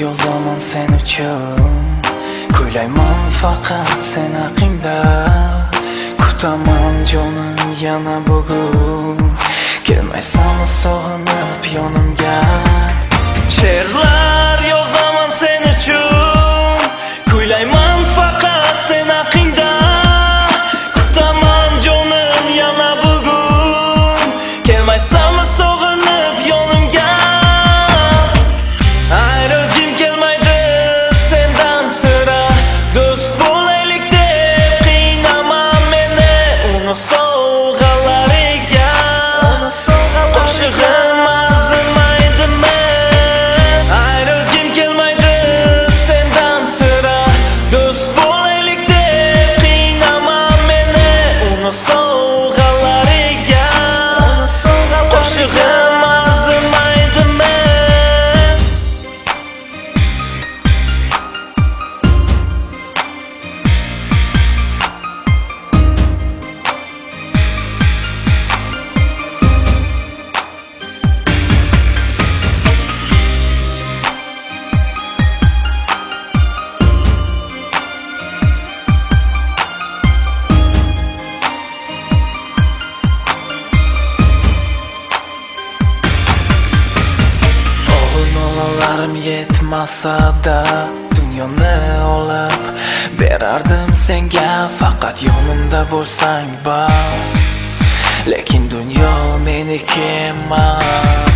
yozaman sen uchun. Kuylayman faqat sen haqingda. Kutaman jonim yana bugun. Kelmaysanmi sog'inib yonimga? She'rlar Yaşlarım yetmasa da Dünya ne olup Berardım senga Fakat yonumda bulsang bas. Lekin dünya meniki emas